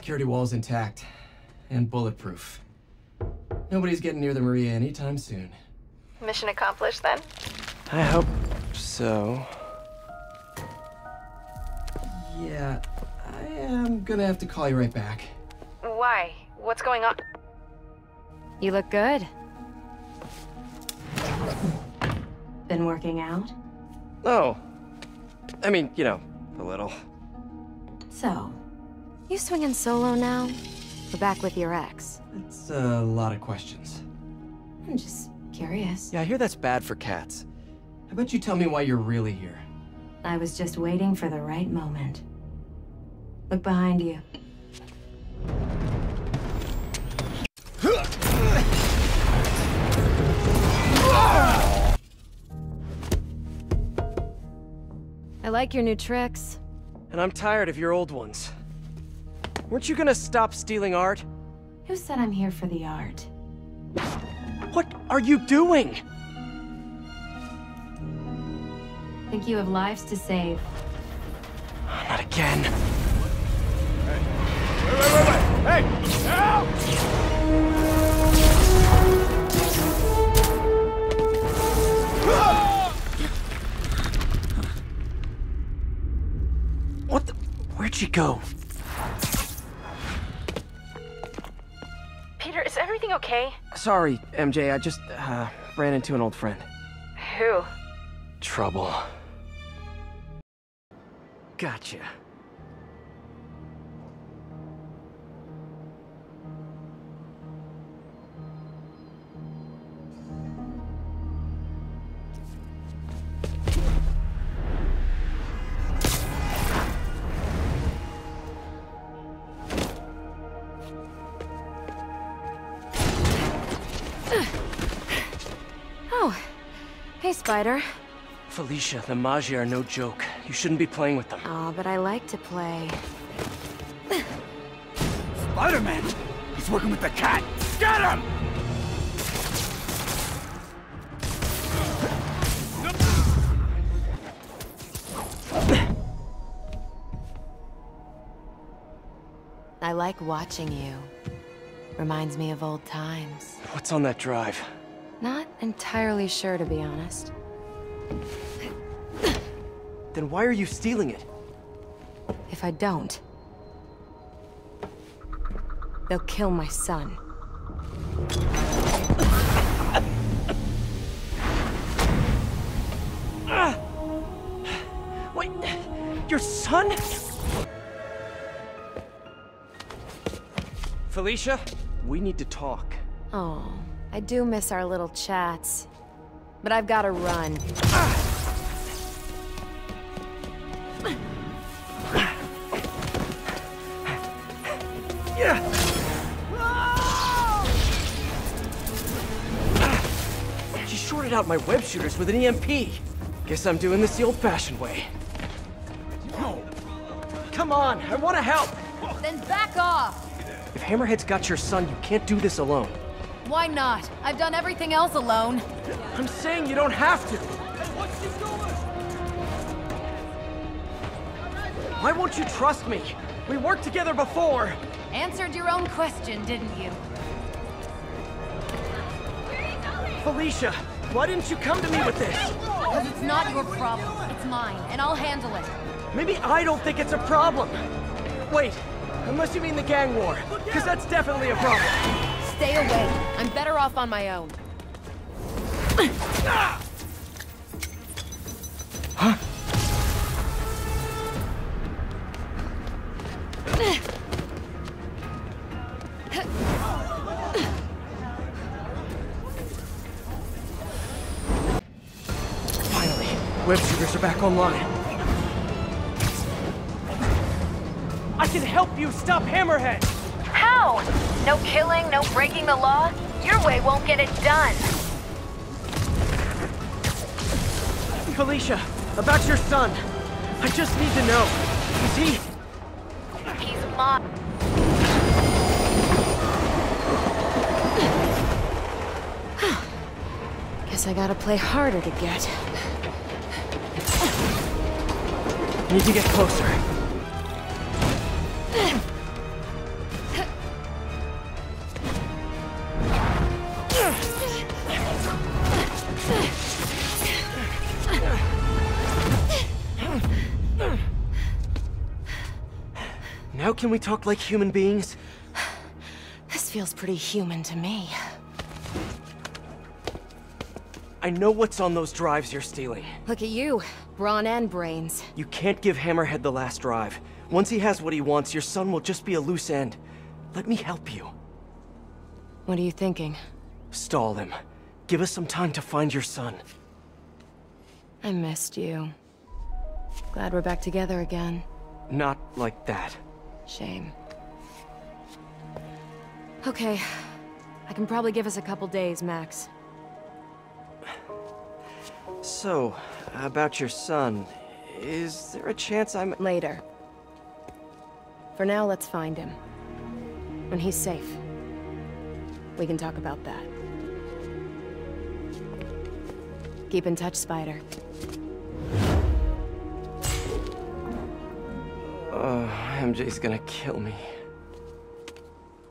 Security wall's intact. And bulletproof. Nobody's getting near the Maria anytime soon. Mission accomplished then? I hope so. Yeah, I am gonna have to call you right back. Why? What's going on? You look good. Been working out? Oh. I mean, you know, a little. So, you swinging solo now? Or back with your ex? It's a lot of questions. I'm just curious. Yeah, I hear that's bad for cats. How about you tell me why you're really here? I was just waiting for the right moment. Look behind you. I like your new tricks. And I'm tired of your old ones. Weren't you gonna stop stealing art? Who said I'm here for the art? What are you doing? Think you have lives to save. Not again. Wait, wait, wait, wait! Hey! Help! What the? Where'd she go? Peter, is everything okay? Sorry, MJ, I just, uh, ran into an old friend. Who? Trouble. Gotcha. Hey, Spider. Felicia, the Maggia are no joke. You shouldn't be playing with them. Aw, but I like to play. Spider-Man! He's working with the cat! Get him! I like watching you. Reminds me of old times. What's on that drive? Not entirely sure, to be honest. Then why are you stealing it? If I don't, they'll kill my son. Ah! Wait, your son? Felicia, we need to talk. Oh, I do miss our little chats. But I've gotta run. Yeah! She shorted out my web shooters with an EMP. Guess I'm doing this the old-fashioned way. No! Come on, I want to help! Then back off! If Hammerhead's got your son, you can't do this alone. Why not? I've done everything else alone. I'm saying you don't have to. Why won't you trust me? We worked together before. Answered your own question, didn't you? Felicia, why didn't you come to me with this? Because it's not your problem. It's mine, and I'll handle it. Maybe I don't think it's a problem. Wait, unless you mean the gang war, because that's definitely a problem. Stay away. I'm better off on my own. Huh? Finally, web shooters are back online. I can help you stop Hammerhead! How? No killing, no breaking the law? Your way won't get it done. Felicia, about your son. I just need to know. Is he... He's mine. Guess I gotta play harder to get. Need to get closer. Can we talk like human beings? This feels pretty human to me. I know what's on those drives you're stealing. Look at you, brawn and brains. You can't give Hammerhead the last drive. Once he has what he wants, your son will just be a loose end. Let me help you. What are you thinking? Stall him. Give us some time to find your son. I missed you. Glad we're back together again. Not like that. Shame. Okay. I can probably give us a couple days, max. So, about your son, is there a chance I'm... Later. For now, let's find him. When he's safe. We can talk about that. Keep in touch, Spider. MJ's gonna kill me.